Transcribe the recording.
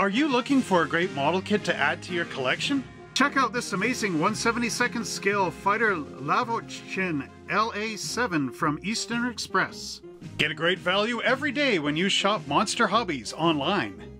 Are you looking for a great model kit to add to your collection? Check out this amazing 172nd scale fighter Lavochkin LA7 from Eastern Express. Get a great value every day when you shop Monster Hobbies online.